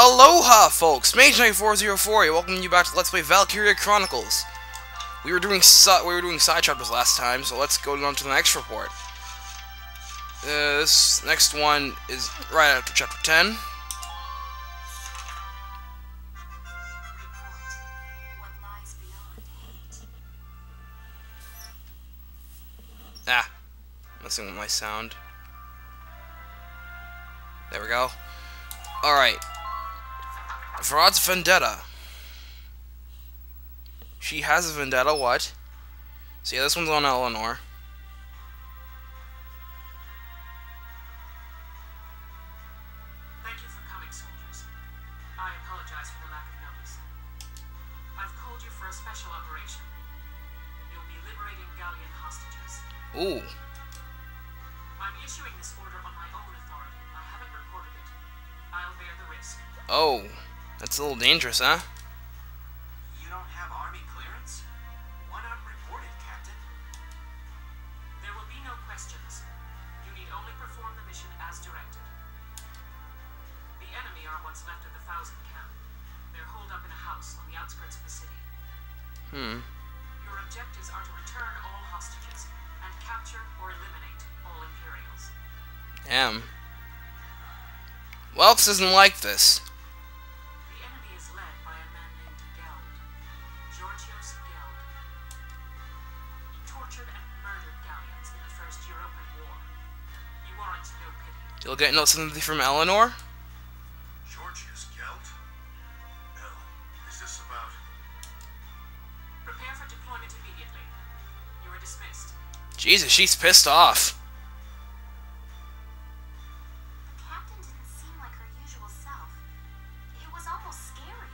Aloha, folks! MageKnight404 here, welcoming you back to Let's Play Valkyria Chronicles. We were doing we were doing side chapters last time, so let's go on to the next report. Uh, this next one is right after chapter 10. Ah, messing with my sound. There we go. Alright. Varrot's Vendetta. She has a vendetta, what? So yeah, this one's on Eleanor. Thank you for coming, soldiers. I apologize for the lack of notice. I've called you for a special operation. You'll be liberating Gallian hostages. Ooh. I'm issuing this order on my own authority. I haven't reported it. I'll bear the risk. Oh. That's a little dangerous, huh? You don't have army clearance? Report it, Captain? There will be no questions. You need only perform the mission as directed. The enemy are what's left of the Thousand Camp. They're holed up in a house on the outskirts of the city. Hmm. Your objectives are to return all hostages and capture or eliminate all Imperials. Damn. Welks doesn't like this. You'll get no sympathy from Eleanor? Georgius Geld? Bill, is this about... Prepare for deployment immediately. You are dismissed. Jesus, she's pissed off. The captain didn't seem like her usual self. It was almost scary.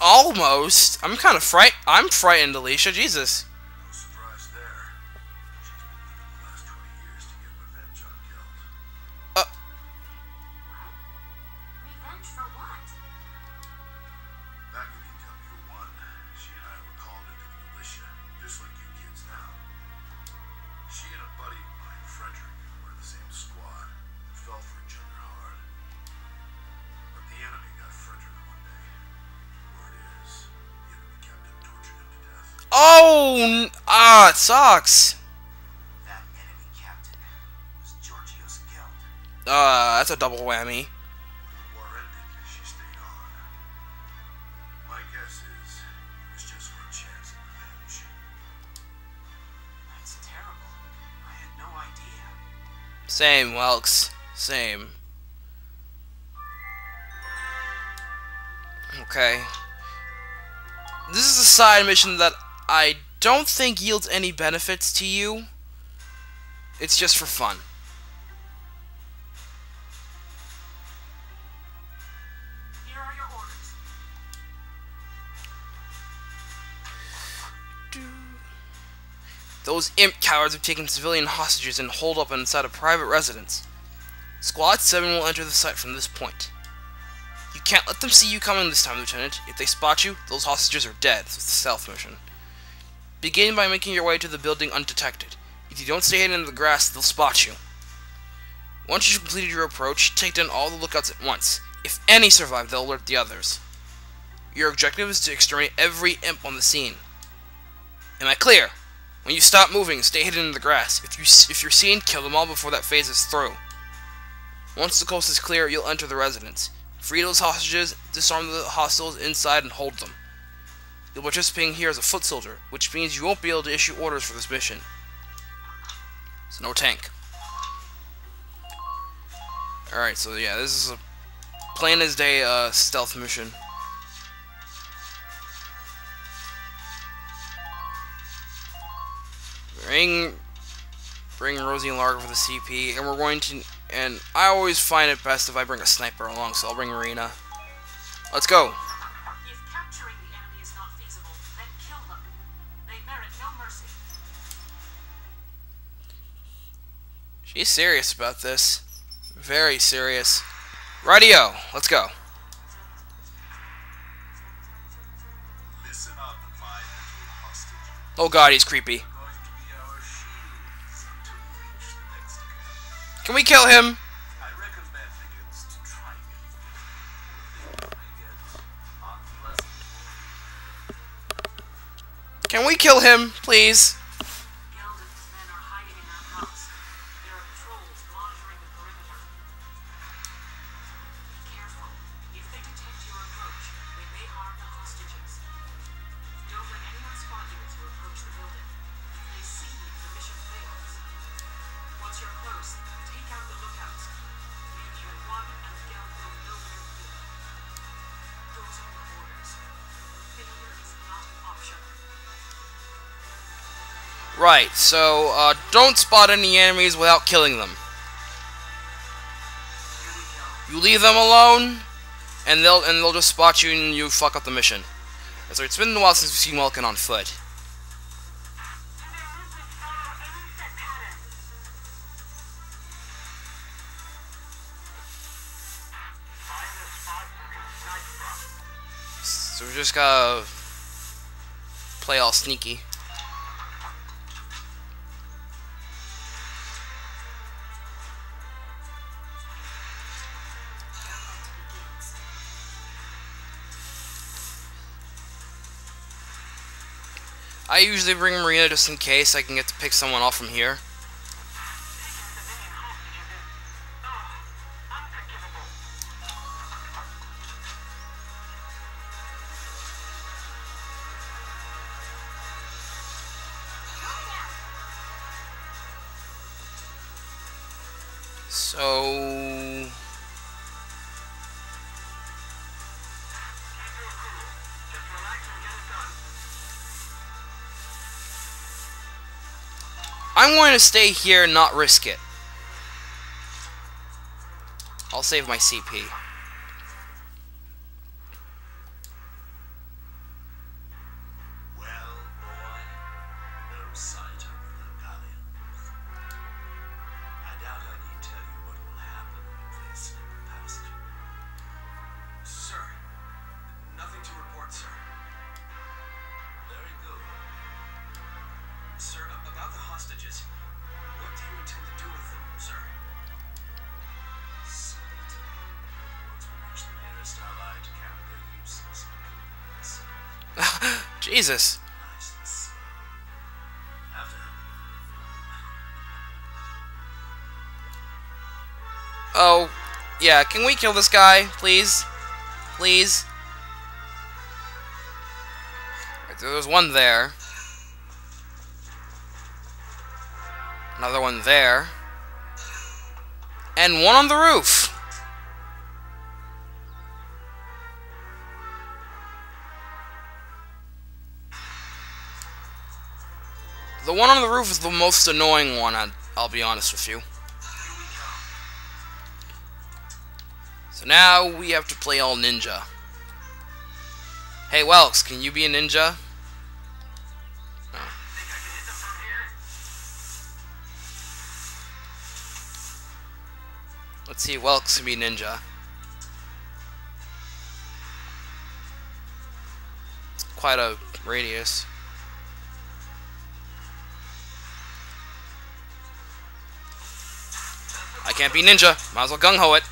Almost. I'm kind of fright. I'm frightened, Alicia. Jesus. Oh, ah, it sucks. Geld. Uh, that's a double whammy. Same, Welks. Same. Okay. This is a side mission that I don't think yields any benefits to you. It's just for fun. Here are your orders. Those imp cowards have taken civilian hostages and holed up inside a private residence. Squad 7 will enter the site from this point. You can't let them see you coming this time, Lieutenant. If they spot you, those hostages are dead. It's a stealth mission. Begin by making your way to the building undetected. If you don't stay hidden in the grass, they'll spot you. Once you've completed your approach, take down all the lookouts at once. If any survive, they'll alert the others. Your objective is to exterminate every imp on the scene. Am I clear? When you stop moving, stay hidden in the grass. If you if you're seen, kill them all before that phase is through. Once the coast is clear, you'll enter the residence. Free those hostages, disarm the hostiles inside, and hold them. You'll be participating here as a foot soldier, which means you won't be able to issue orders for this mission. So no tank. Alright, so yeah, this is a plain as day uh, stealth mission. Bring, bring Rosie and Largo for the CP, and we're going to. And I always find it best if I bring a sniper along, so I'll bring Marina. Let's go. She's serious about this. Very serious. Radio, let's go. Oh god, he's creepy. Can we kill him? Can we kill him, please? Right, so, uh, don't spot any enemies without killing them. You leave them alone, and they'll and they'll just spot you and you fuck up the mission. So it's been a while since we've seen Welkin on foot. So we just gotta play all sneaky. I usually bring Marina just in case I can get to pick someone off from here. So I'm going to stay here and not risk it. I'll save my CP. Jesus. Oh, yeah, can we kill this guy, please? Please? Right, there was one there. Another one there. And one on the roof. The one on the roof is the most annoying one, I'd, I'll be honest with you. So now we have to play all ninja. Hey, Welks, can you be a ninja? Let's see, Welks can be ninja. Quite a radius. Can't be ninja. Might as well gung ho it.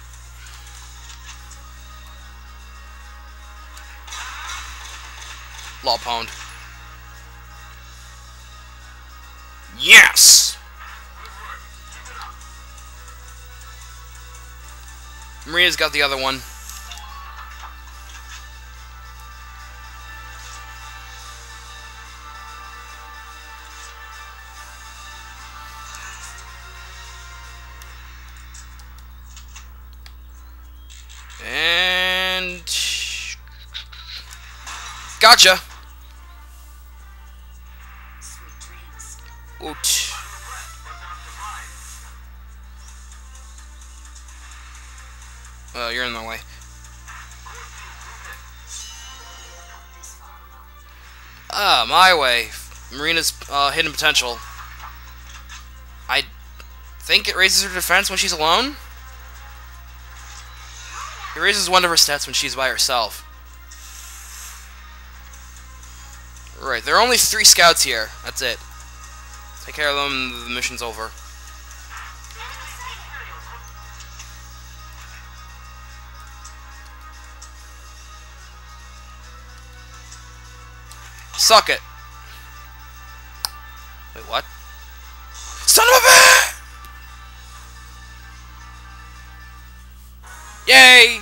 Law pwned. Yes! Marina's got the other one. Gotcha. Oot. Uh, you're in the way. Ah, my way. Marina's uh, hidden potential. I think it raises her defense when she's alone. It raises one of her stats when she's by herself. Right, there are only three scouts here. That's it. Take care of them, the mission's over. Suck it. Wait, what? Son of a bitch! Yay!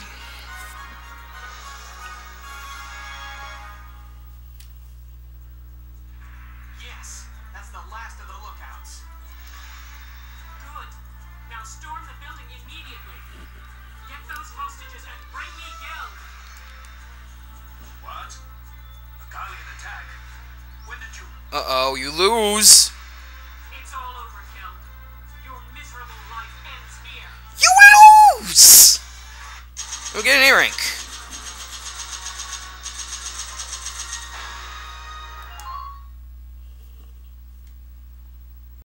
Uh-oh, you lose. It's all over, Geld. Your miserable life ends here. You lose! We'll get an rank.